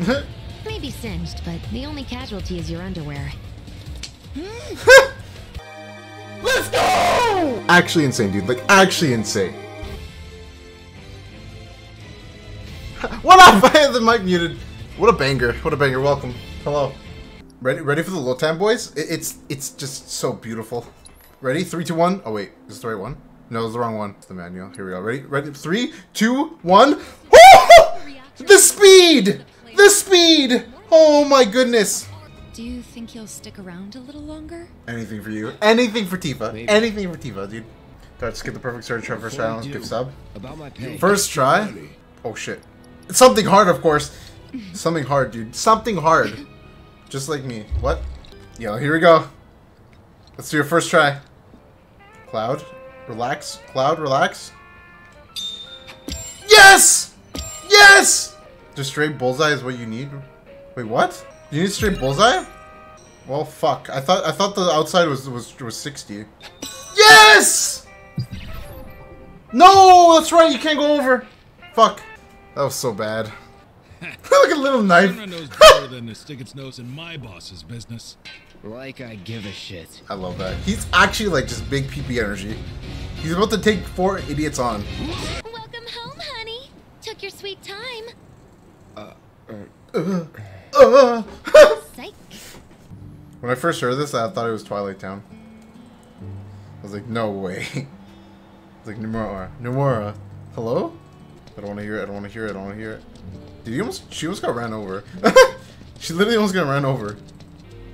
Maybe singed, but the only casualty is your underwear. Let's go! Actually insane, dude. Like, actually insane. what up? I had the mic muted. What a banger. What a banger. Welcome. Hello. Ready ready for the Lotan boys? It, it's it's just so beautiful. Ready? Three, two, one. Oh wait, is this the right one? No, it's the wrong one. It's the manual. Here we go. Ready? Ready? Three, two, one. The speed! The speed! Oh my goodness. Do you think he'll stick around a little longer? Anything for you. Anything for Tifa. Maybe. Anything for Tifa, dude. Let's get the perfect search try first Before we round. Give sub. About my pay. First try. Oh shit. It's something hard, of course. Something hard, dude. Something hard. Just like me. What? Yo, here we go. Let's do your first try. Cloud. Relax. Cloud, relax. Yes! Yes! Just straight bullseye is what you need. Wait, what? You need straight bullseye? Well, fuck. I thought I thought the outside was was was 60. Yes! No, that's right. You can't go over. Fuck. That was so bad. like a little knife. Everyone knows better than to stick its nose in my boss's business. Like I give a shit. I love that. He's actually like just big PP energy. He's about to take four idiots on. Welcome home, honey. Took your sweet time. When I first heard this, I thought it was Twilight Town. I was like, no way. It's like Nomura. Nomura. Hello? I don't want to hear it. I don't want to hear it. I don't want to hear it. Did you almost? She almost got ran over. she literally almost got ran over.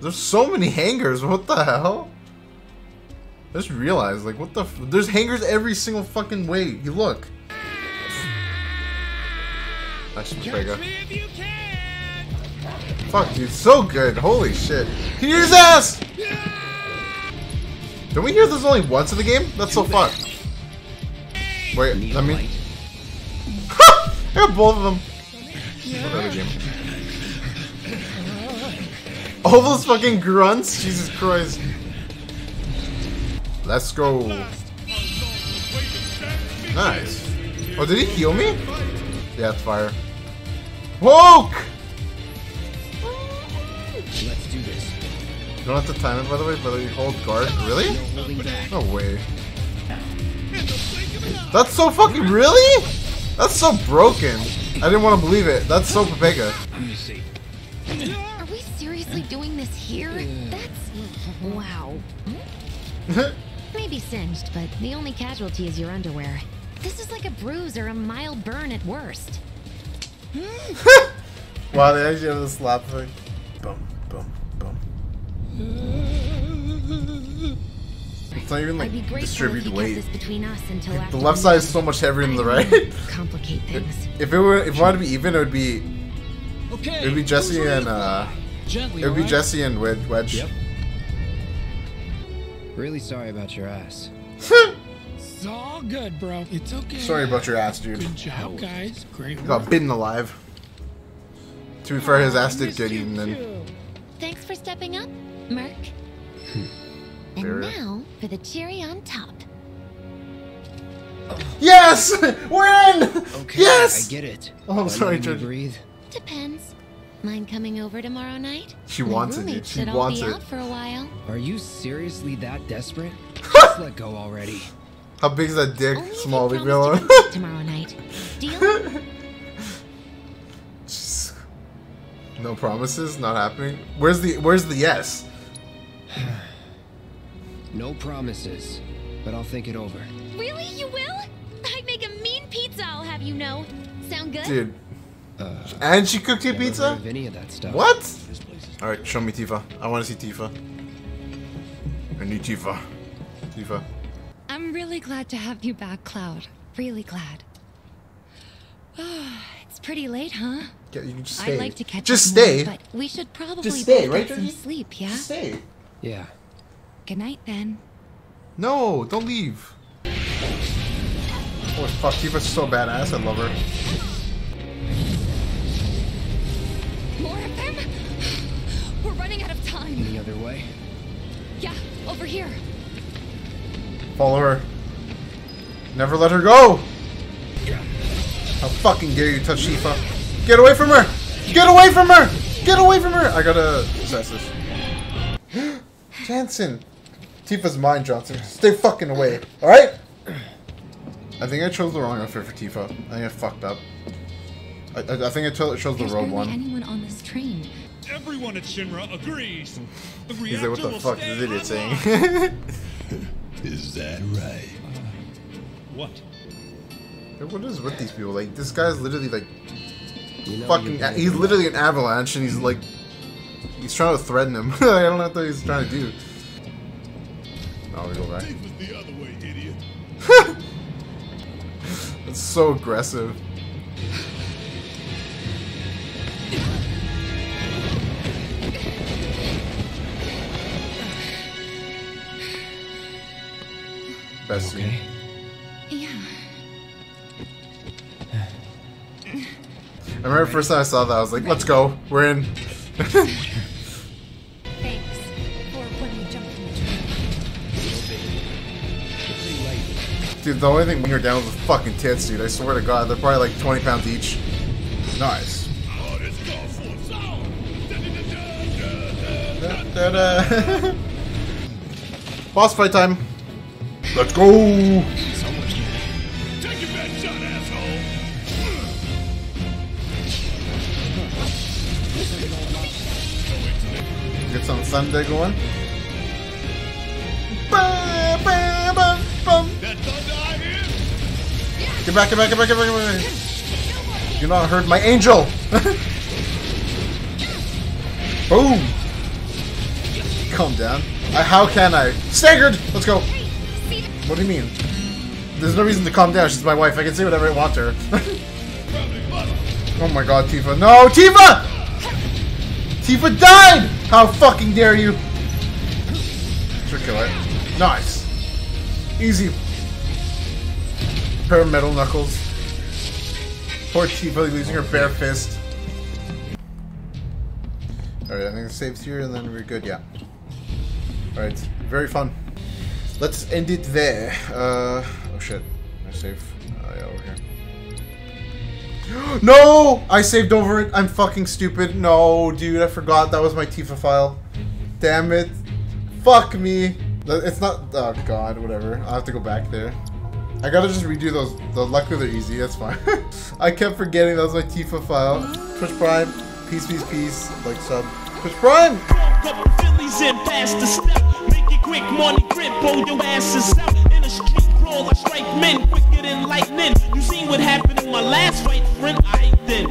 There's so many hangers. What the hell? I just realized, like, what the? There's hangers every single fucking way. You look. Nice, Vega. Fuck, dude, so good. Holy shit. He his ass! Don't we hear this only once in the game? That's so fun. Wait, Need let a me. light? I got both of them. What other game? All those fucking grunts? Jesus Christ. Let's go. Nice. Oh, did he heal me? Yeah, it's fire. Woke! Let's do this. You don't have to time it, by the way, but you hold guard. Really? No holding back. No way. That's so fucking really? That's so broken. I didn't want to believe it. That's so Pepega. Let see. Are we seriously doing this here? That's. Wow. Maybe singed, but the only casualty is your underwear. This is like a bruise or a mild burn at worst. wow, they actually have a slap thing. Boom, boom, boom. It's not even like I'd be grateful if distribute weight. between us until The left side is so much heavier than the right. Complicate things. if it were, if it wanted to be even, it would be, Okay. it would be Jessie and uh. Gently, it would be alright? Jessie and Wedge. Wedge. Yep. Really sorry about your ass. It's all good, bro. It's okay. Sorry about your ass, dude. Good job, guys. Great He work. got bitten alive. To be fair, his oh, ass did get eaten then. Thanks for stepping up, Merc. and Fair. now for the cherry on top. Yes! We're in! Okay, Yes! I get it. Oh, I'm sorry, letting me Judge. breathe. Depends. Mind coming over tomorrow night? She My wants it, dude. roommates She should wants be it. out for a while. Are you seriously that desperate? Just let go already. How big is that dick? Only Small, you leave me alone. to come back tomorrow night. Deal? No promises, not happening. Where's the Where's the yes? No promises, but I'll think it over. really? You will? I'd make a mean pizza, I'll have you know. Sound good? Dude. Uh, And she cooked you never heard pizza? of any of that stuff. What? This place is Alright, show me Tifa. I want to see Tifa. I need Tifa. Tifa. I'm really glad to have you back, Cloud. Really glad. it's pretty late, huh? Yeah, you can just stay. I'd like to catch just up more, stay. but we should probably Just stay, right, get some sleep, yeah? Just stay. Yeah. Good night, then. No, don't leave. Oh fuck, Tifa's so badass. I love her. More of them? We're running out of time. Any other way? Yeah, over here. Follow her. Never let her go. How fucking dare you touch Shifa? Get away from her! Get away from her! Get away from her! I gotta assess this. Jansen! Tifa's mine, Johnson. Stay fucking away, alright? I think I chose the wrong outfit for Tifa. I think I fucked up. I, I, I think I chose the There's robe barely one. anyone on this train. Everyone at Shinra agrees. The He's like, what the fuck is this idiot saying? online." Is that right? What? Like, what is with these people? Like, this guy's literally like You know fucking. you He's literally an avalanche, and he's like, he's trying to threaten him. I don't know what he's trying to do. No, we go back. It was the other way, idiot. It's so aggressive. Best scene. Okay. Yeah. I remember the first time I saw that, I was like, let's go. We're in. Thanks for when we jumped in. Dude, the only thing weighing her down was the fucking tits, dude. I swear to God, they're probably like 20 pounds each. Nice. This call for sound. Da-da. Boss fight time. Let's go. Get some Sunday going. Ba, ba, ba, bum. That thunder I hear? Get back, get back, get back, get back, get back. Do not hurt my angel. Boom. Calm down. I, how can I? Staggered. Let's go. What do you mean? There's no reason to calm down. She's my wife. I can say whatever I want to her. Oh my god, Tifa. No, Tifa! Tifa died! How fucking dare you? Should kill it. Nice. Easy. Pair of metal knuckles. Poor Tifa losing her oh, bare fist. Alright, I think it saves here and then we're good, yeah. Alright, very fun. Let's end it there. Uh, oh shit. I saved. Uh, yeah, over here. no! I saved over it. I'm fucking stupid. No, dude, I forgot that was my Tifa file. Damn it. Fuck me. It's not. Oh god, whatever. I'll have to go back there. I gotta just redo those. The luckily they're easy. That's fine. I kept forgetting that was my Tifa file. Twitch Prime. Peace, peace, peace. Like sub. Twitch Prime. Quick, money grip, pull your asses out. In a street brawl, I strike men quicker than lightning. You seen what happened in my last fight, friend? I then.